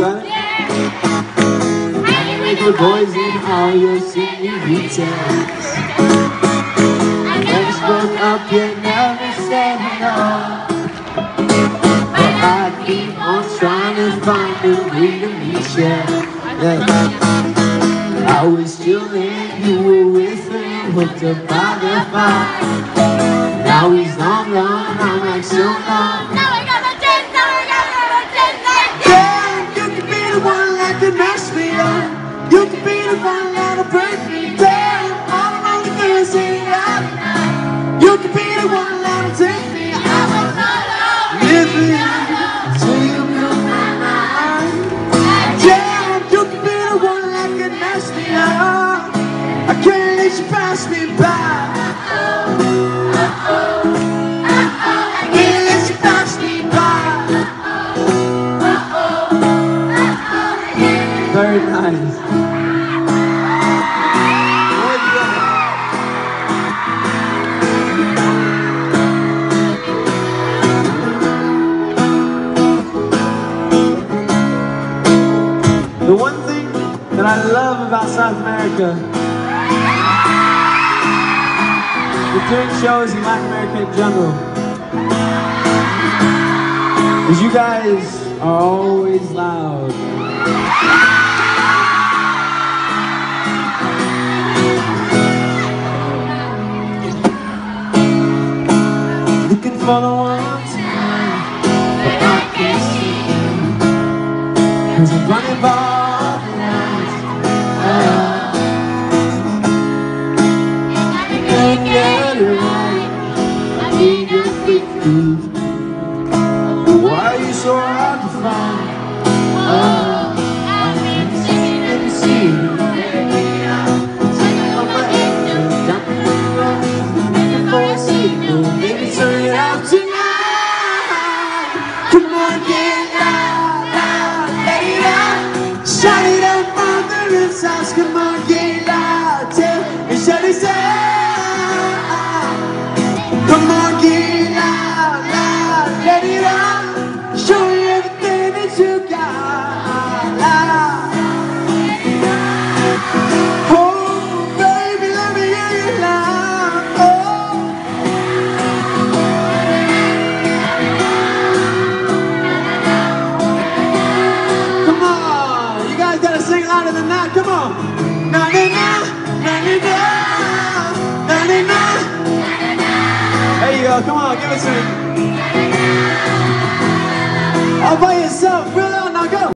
got it. With boys in all your senoritas. Never spoke up, yet never said no. But I keep on trying to find a way to meet you. I was still in, you were with me, hooked up by the. Now he's long gone, I'm like so long. One that'll break me down. All around the Thursday night. You can be the one that'll take me out. Live it till you blow my mind. Yeah, you can be the one that can mess me up. I can't let you pass me by. Very nice. The one thing that I love about South America with doing shows in Latin America in general is you guys are always loud. Cause I'm running for all the lights. I. I need. Why you so hard to find? Oh, I can't see you. Taking off my angel, jumping in the road, looking for a signal. Maybe turn it out tonight. Come on, get Come on, give it to me. All by yourself, really.